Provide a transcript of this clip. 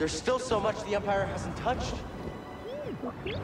There's still so much the Empire hasn't touched. Hmm.